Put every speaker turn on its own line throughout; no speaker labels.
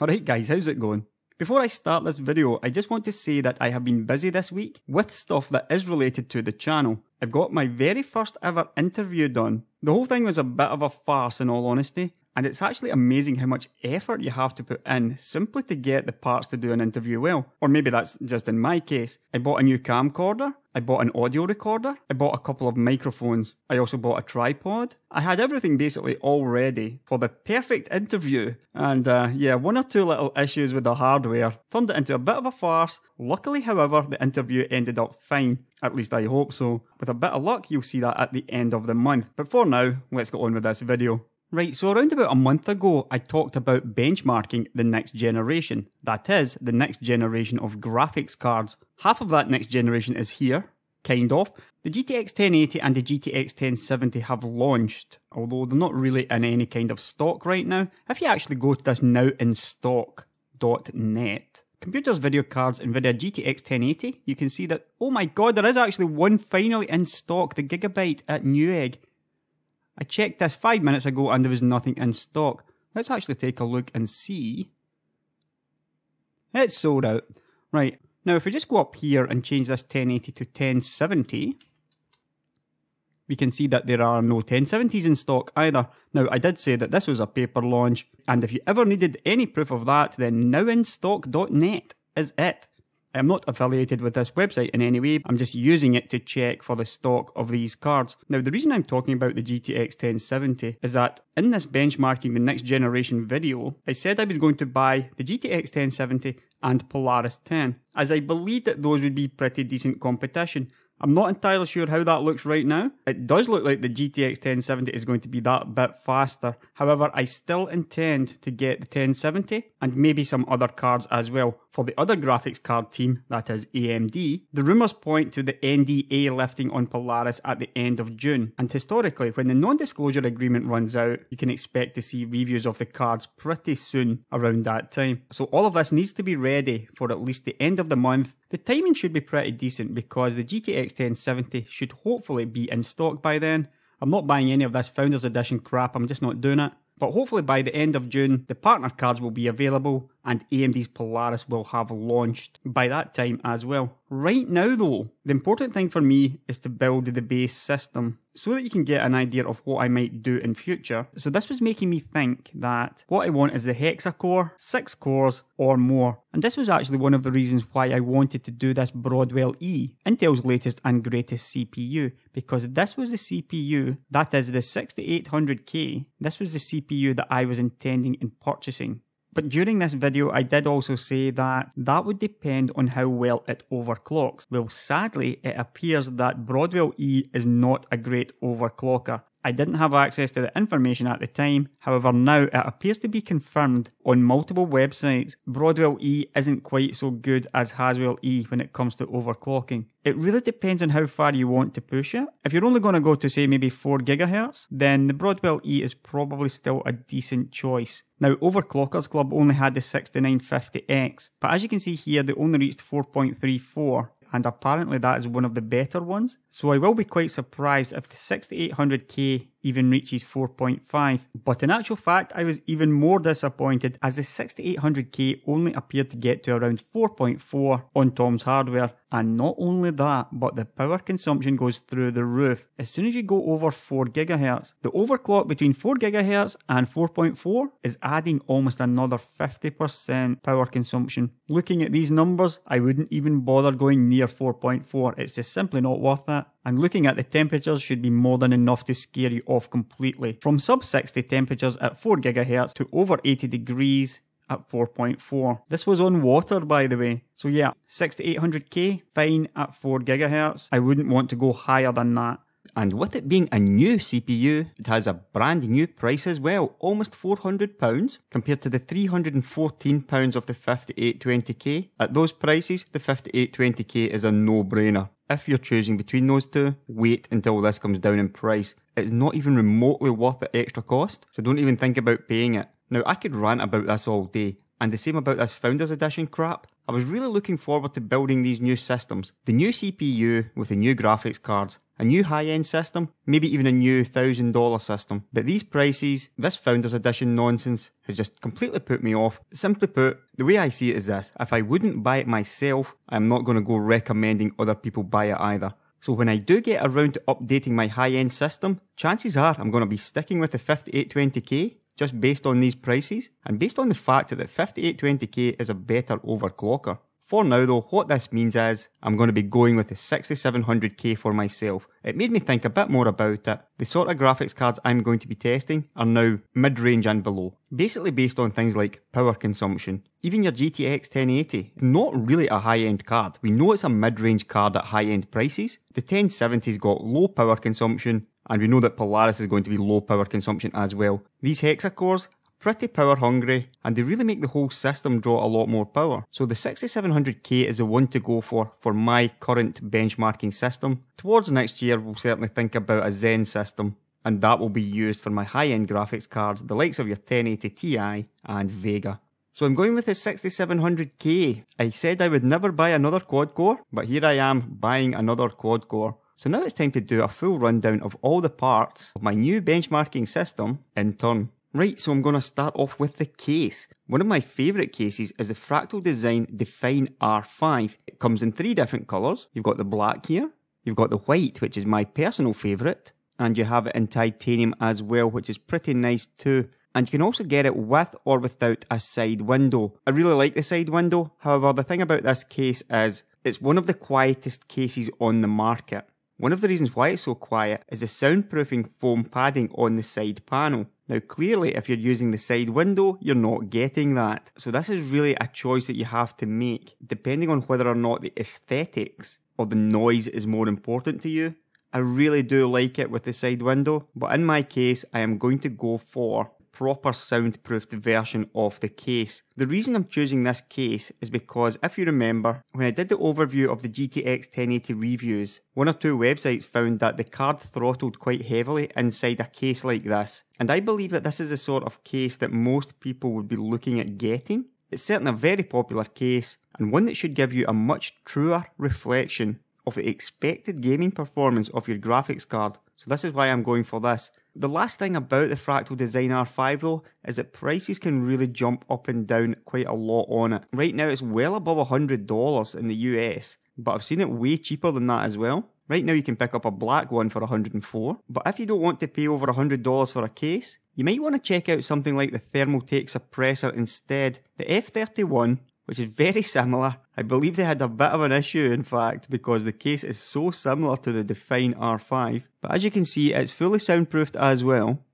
Alright guys, how's it going? Before I start this video, I just want to say that I have been busy this week with stuff that is related to the channel. I've got my very first ever interview done. The whole thing was a bit of a farce in all honesty, and it's actually amazing how much effort you have to put in simply to get the parts to do an interview well. Or maybe that's just in my case. I bought a new camcorder, I bought an audio recorder, I bought a couple of microphones, I also bought a tripod. I had everything basically all ready for the perfect interview. And uh, yeah, one or two little issues with the hardware turned it into a bit of a farce. Luckily, however, the interview ended up fine. At least I hope so. With a bit of luck, you'll see that at the end of the month. But for now, let's get on with this video. Right, so around about a month ago, I talked about benchmarking the next generation. That is, the next generation of graphics cards. Half of that next generation is here, kind of. The GTX 1080 and the GTX 1070 have launched, although they're not really in any kind of stock right now. If you actually go to this nowinstock.net, computers, video cards, NVIDIA GTX 1080, you can see that, oh my god, there is actually one finally in stock, the Gigabyte at Newegg. I checked this five minutes ago and there was nothing in stock. Let's actually take a look and see. It's sold out. Right, now if we just go up here and change this 1080 to 1070, we can see that there are no 1070s in stock either. Now, I did say that this was a paper launch, and if you ever needed any proof of that, then nowinstock.net is it. I am not affiliated with this website in any way. I'm just using it to check for the stock of these cards. Now, the reason I'm talking about the GTX 1070 is that in this benchmarking the next generation video, I said I was going to buy the GTX 1070 and Polaris 10, as I believed that those would be pretty decent competition. I'm not entirely sure how that looks right now. It does look like the GTX 1070 is going to be that bit faster. However, I still intend to get the 1070 and maybe some other cards as well. For the other graphics card team, that is AMD, the rumours point to the NDA lifting on Polaris at the end of June. And historically, when the non-disclosure agreement runs out, you can expect to see reviews of the cards pretty soon around that time. So all of this needs to be ready for at least the end of the month. The timing should be pretty decent because the GTX 1070 should hopefully be in stock by then. I'm not buying any of this Founders Edition crap, I'm just not doing it. But hopefully by the end of June, the partner cards will be available and AMD's Polaris will have launched by that time as well. Right now though, the important thing for me is to build the base system so that you can get an idea of what I might do in future. So this was making me think that what I want is the hexa core, 6 cores or more. And this was actually one of the reasons why I wanted to do this Broadwell E, Intel's latest and greatest CPU, because this was the CPU, that is the 6800K, this was the CPU that I was intending in purchasing. But during this video, I did also say that that would depend on how well it overclocks. Well, sadly, it appears that Broadwell E is not a great overclocker. I didn't have access to the information at the time, however now it appears to be confirmed on multiple websites. Broadwell E isn't quite so good as Haswell E when it comes to overclocking. It really depends on how far you want to push it. If you're only going to go to say maybe 4 GHz, then the Broadwell E is probably still a decent choice. Now, Overclockers Club only had the 6950X, but as you can see here, they only reached 4.34, and apparently that is one of the better ones. So I will be quite surprised if the 6800K even reaches 4.5. But in actual fact, I was even more disappointed as the 6800K only appeared to get to around 4.4 on Tom's hardware. And not only that, but the power consumption goes through the roof. As soon as you go over 4 GHz, the overclock between 4 GHz and 4.4 is adding almost another 50% power consumption. Looking at these numbers, I wouldn't even bother going near 4.4. It's just simply not worth it and looking at the temperatures should be more than enough to scare you off completely. From sub 60 temperatures at 4 GHz to over 80 degrees at 4.4. This was on water by the way. So yeah, 6800K, fine at 4 GHz. I wouldn't want to go higher than that. And with it being a new CPU, it has a brand new price as well, almost £400 compared to the £314 of the 5820K. At those prices, the 5820K is a no-brainer. If you're choosing between those two, wait until this comes down in price. It's not even remotely worth the extra cost, so don't even think about paying it. Now, I could rant about this all day, and the same about this Founders Edition crap, I was really looking forward to building these new systems. The new CPU with the new graphics cards, a new high-end system, maybe even a new $1,000 system. But these prices, this Founders Edition nonsense, has just completely put me off. Simply put, the way I see it is this. If I wouldn't buy it myself, I'm not going to go recommending other people buy it either. So when I do get around to updating my high-end system, chances are I'm going to be sticking with the 5820K just based on these prices and based on the fact that the 5820K is a better overclocker. For now though, what this means is I'm going to be going with the 6700K for myself. It made me think a bit more about it. The sort of graphics cards I'm going to be testing are now mid-range and below. Basically based on things like power consumption. Even your GTX 1080, not really a high-end card. We know it's a mid-range card at high-end prices. The 1070's got low power consumption, and we know that Polaris is going to be low power consumption as well. These hexa cores pretty power hungry and they really make the whole system draw a lot more power. So the 6700K is the one to go for for my current benchmarking system. Towards next year we'll certainly think about a Zen system and that will be used for my high-end graphics cards, the likes of your 1080 Ti and Vega. So I'm going with the 6700K. I said I would never buy another quad core, but here I am buying another quad core. So now it's time to do a full rundown of all the parts of my new benchmarking system in turn. Right, so I'm going to start off with the case. One of my favourite cases is the Fractal Design Define R5. It comes in three different colours. You've got the black here, you've got the white, which is my personal favourite, and you have it in titanium as well, which is pretty nice too. And you can also get it with or without a side window. I really like the side window. However, the thing about this case is it's one of the quietest cases on the market. One of the reasons why it's so quiet is the soundproofing foam padding on the side panel. Now clearly if you're using the side window, you're not getting that. So this is really a choice that you have to make, depending on whether or not the aesthetics or the noise is more important to you. I really do like it with the side window, but in my case, I am going to go for proper soundproofed version of the case. The reason I'm choosing this case is because if you remember, when I did the overview of the GTX 1080 reviews, one or two websites found that the card throttled quite heavily inside a case like this. And I believe that this is the sort of case that most people would be looking at getting. It's certainly a very popular case and one that should give you a much truer reflection of the expected gaming performance of your graphics card. So this is why I'm going for this. The last thing about the Fractal Design R5 though is that prices can really jump up and down quite a lot on it. Right now it's well above $100 in the US, but I've seen it way cheaper than that as well. Right now you can pick up a black one for 104, but if you don't want to pay over $100 for a case, you might want to check out something like the Thermaltake suppressor instead. The F31 which is very similar. I believe they had a bit of an issue, in fact, because the case is so similar to the Define R5. But as you can see, it's fully soundproofed as well.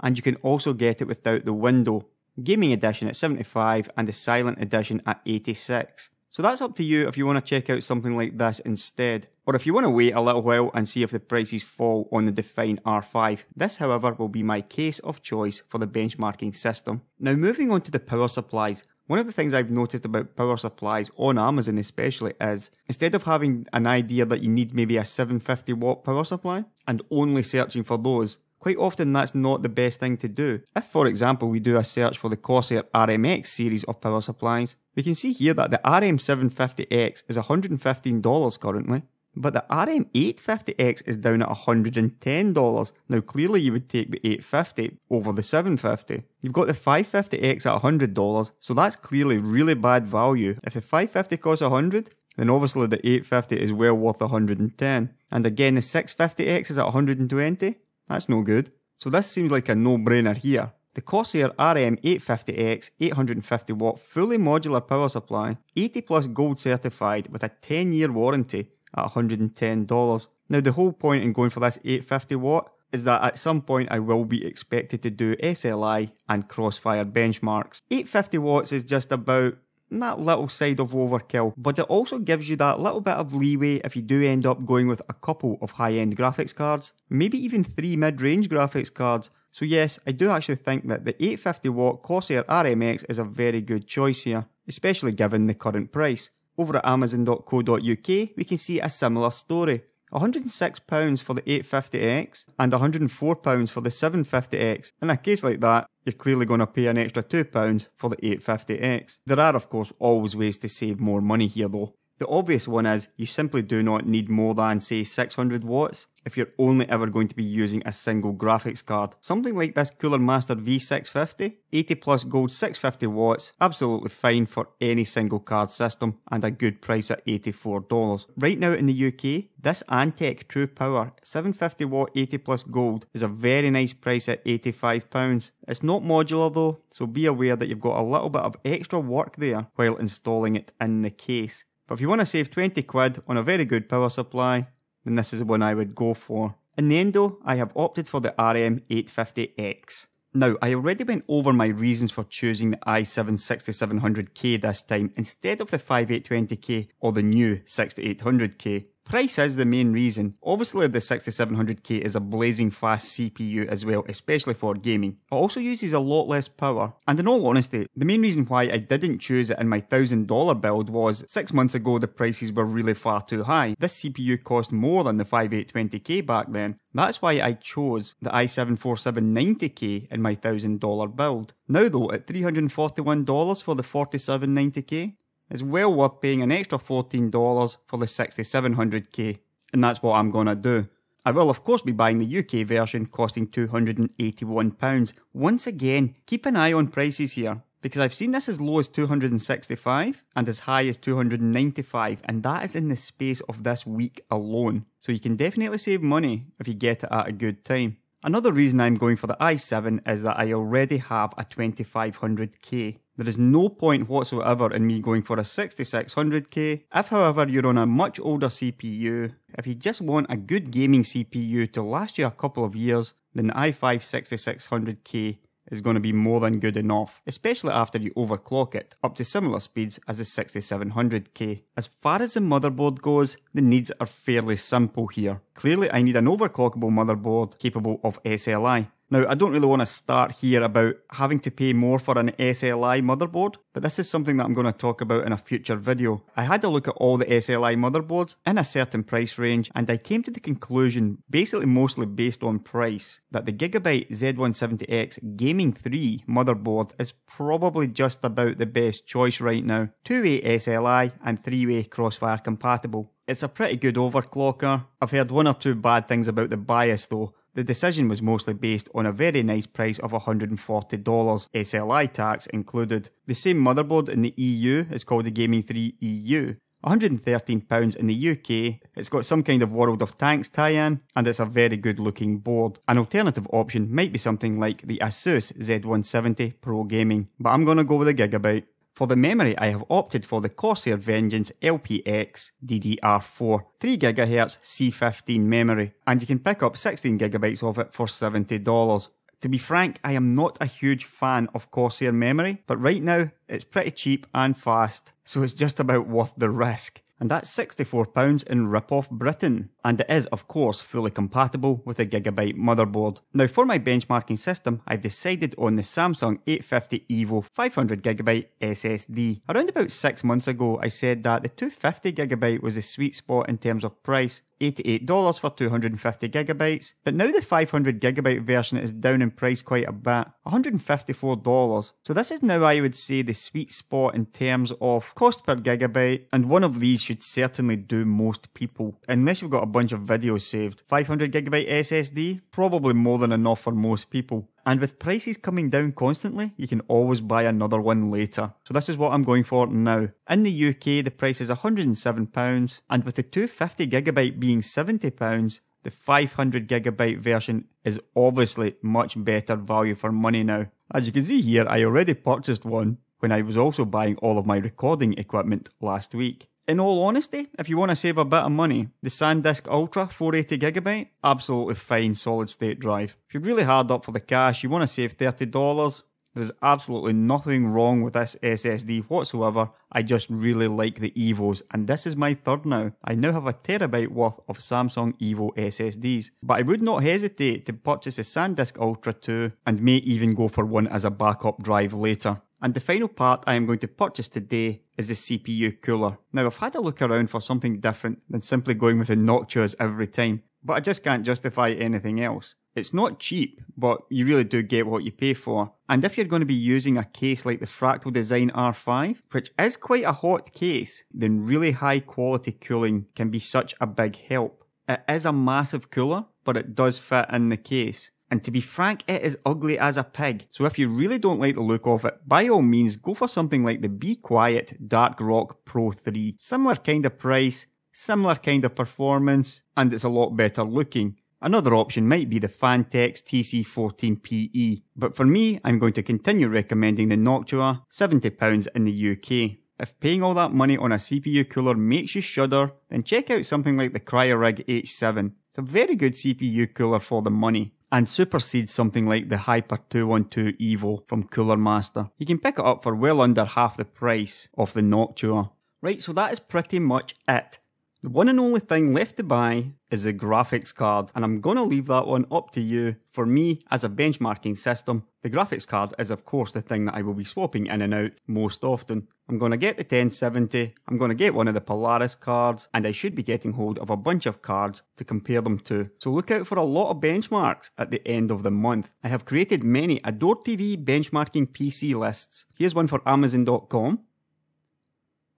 And you can also get it without the window. Gaming edition at 75 and the silent edition at 86. So that's up to you if you want to check out something like this instead. Or if you want to wait a little while and see if the prices fall on the Define R5. This however will be my case of choice for the benchmarking system. Now moving on to the power supplies. One of the things I've noticed about power supplies on Amazon especially is instead of having an idea that you need maybe a 750 watt power supply and only searching for those, quite often that's not the best thing to do. If for example we do a search for the Corsair RMX series of power supplies, we can see here that the RM750X is $115 currently but the RM850X is down at $110. Now clearly you would take the 850 over the 750. You've got the 550X at $100, so that's clearly really bad value. If the 550 costs 100, then obviously the 850 is well worth 110. And again the 650X is at 120. That's no good. So this seems like a no-brainer here. The Corsair RM850X 850 watt fully modular power supply, 80 plus gold certified with a 10 year warranty at $110. Now the whole point in going for this 850 watt is that at some point I will be expected to do SLI and crossfire benchmarks. 850 watts is just about that little side of overkill, but it also gives you that little bit of leeway if you do end up going with a couple of high-end graphics cards, maybe even three mid-range graphics cards. So yes, I do actually think that the 850 watt Corsair RMX is a very good choice here, especially given the current price. Over at amazon.co.uk, we can see a similar story. £106 for the 850X and £104 for the 750X. In a case like that, you're clearly going to pay an extra £2 for the 850X. There are of course always ways to save more money here though. The obvious one is you simply do not need more than say 600 watts if you're only ever going to be using a single graphics card. Something like this Cooler Master V650, 80 plus gold 650 watts, absolutely fine for any single card system and a good price at $84. Right now in the UK, this Antec True Power 750 watt 80 plus gold is a very nice price at £85. It's not modular though, so be aware that you've got a little bit of extra work there while installing it in the case. But if you want to save 20 quid on a very good power supply, then this is the one I would go for. In the end though, I have opted for the RM850X. Now, I already went over my reasons for choosing the i7 6700K this time instead of the 5820K or the new 6800K. Price is the main reason. Obviously the 6700K is a blazing fast CPU as well, especially for gaming. It also uses a lot less power. And in all honesty, the main reason why I didn't choose it in my $1000 build was 6 months ago the prices were really far too high. This CPU cost more than the 5820K back then. That's why I chose the i7 4790K in my $1000 build. Now though, at $341 for the 4790K, it's well worth paying an extra $14 for the 6700K, and that's what I'm gonna do. I will of course be buying the UK version costing £281. Once again, keep an eye on prices here, because I've seen this as low as 265 and as high as 295 and that is in the space of this week alone. So you can definitely save money if you get it at a good time. Another reason I'm going for the i7 is that I already have a 2500K. There is no point whatsoever in me going for a 6600K. If however you're on a much older CPU, if you just want a good gaming CPU to last you a couple of years, then the i5 6600K is going to be more than good enough, especially after you overclock it up to similar speeds as the 6700K. As far as the motherboard goes, the needs are fairly simple here. Clearly I need an overclockable motherboard capable of SLI. Now, I don't really want to start here about having to pay more for an SLI motherboard, but this is something that I'm going to talk about in a future video. I had a look at all the SLI motherboards in a certain price range, and I came to the conclusion, basically mostly based on price, that the Gigabyte Z170X Gaming 3 motherboard is probably just about the best choice right now. Two-way SLI and three-way Crossfire compatible. It's a pretty good overclocker. I've heard one or two bad things about the BIOS though, the decision was mostly based on a very nice price of $140, SLI tax included. The same motherboard in the EU is called the Gaming 3 EU. £113 in the UK, it's got some kind of World of Tanks tie-in, and it's a very good looking board. An alternative option might be something like the Asus Z170 Pro Gaming, but I'm gonna go with a Gigabyte. For the memory, I have opted for the Corsair Vengeance LPX DDR4 3GHz C15 memory, and you can pick up 16GB of it for $70. To be frank, I am not a huge fan of Corsair memory, but right now it's pretty cheap and fast, so it's just about worth the risk and that's £64 in rip-off Britain. And it is, of course, fully compatible with a Gigabyte motherboard. Now for my benchmarking system, I've decided on the Samsung 850 EVO 500GB SSD. Around about 6 months ago, I said that the 250GB was the sweet spot in terms of price, $88 for 250 gigabytes, but now the 500 gigabyte version is down in price quite a bit, $154. So this is now I would say the sweet spot in terms of cost per gigabyte, and one of these should certainly do most people. Unless you've got a bunch of videos saved. 500 gigabyte SSD, probably more than enough for most people. And with prices coming down constantly, you can always buy another one later. So this is what I'm going for now. In the UK, the price is £107, and with the 250GB being £70, the 500GB version is obviously much better value for money now. As you can see here, I already purchased one when I was also buying all of my recording equipment last week. In all honesty, if you want to save a bit of money, the SanDisk Ultra 480GB, absolutely fine solid state drive. If you're really hard up for the cash, you want to save $30, there's absolutely nothing wrong with this SSD whatsoever. I just really like the EVOs and this is my third now. I now have a terabyte worth of Samsung EVO SSDs. But I would not hesitate to purchase a SanDisk Ultra 2 and may even go for one as a backup drive later. And the final part I am going to purchase today is the CPU cooler. Now I've had a look around for something different than simply going with the Noctuas every time, but I just can't justify anything else. It's not cheap, but you really do get what you pay for. And if you're going to be using a case like the Fractal Design R5, which is quite a hot case, then really high quality cooling can be such a big help. It is a massive cooler, but it does fit in the case. And to be frank, it is ugly as a pig. So if you really don't like the look of it, by all means go for something like the Be Quiet Dark Rock Pro 3. Similar kind of price, similar kind of performance, and it's a lot better looking. Another option might be the Phanteks TC14PE, but for me, I'm going to continue recommending the Noctua, £70 in the UK. If paying all that money on a CPU cooler makes you shudder, then check out something like the Cryorig H7. It's a very good CPU cooler for the money and supersedes something like the Hyper 212 Evo from Cooler Master. You can pick it up for well under half the price of the Noctua. Right, so that is pretty much it. The one and only thing left to buy is the graphics card, and I'm going to leave that one up to you. For me, as a benchmarking system, the graphics card is of course the thing that I will be swapping in and out most often. I'm going to get the 1070, I'm going to get one of the Polaris cards, and I should be getting hold of a bunch of cards to compare them to. So look out for a lot of benchmarks at the end of the month. I have created many AdoredTV benchmarking PC lists. Here's one for Amazon.com.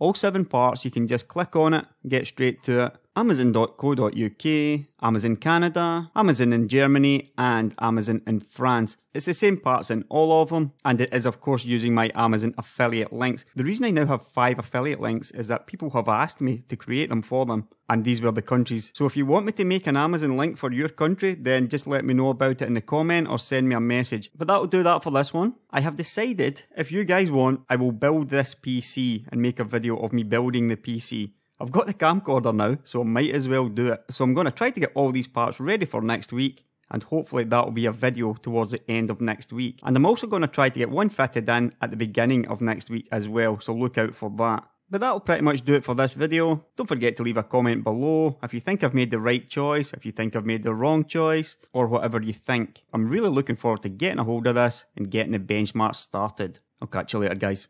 All seven parts, you can just click on it, get straight to it. Amazon.co.uk, Amazon Canada, Amazon in Germany, and Amazon in France. It's the same parts in all of them, and it is of course using my Amazon affiliate links. The reason I now have five affiliate links is that people have asked me to create them for them, and these were the countries. So if you want me to make an Amazon link for your country, then just let me know about it in the comment or send me a message. But that'll do that for this one. I have decided, if you guys want, I will build this PC and make a video of me building the PC. I've got the camcorder now, so I might as well do it. So I'm going to try to get all these parts ready for next week, and hopefully that will be a video towards the end of next week. And I'm also going to try to get one fitted in at the beginning of next week as well, so look out for that. But that'll pretty much do it for this video. Don't forget to leave a comment below if you think I've made the right choice, if you think I've made the wrong choice, or whatever you think. I'm really looking forward to getting a hold of this and getting the benchmark started. I'll catch you later guys.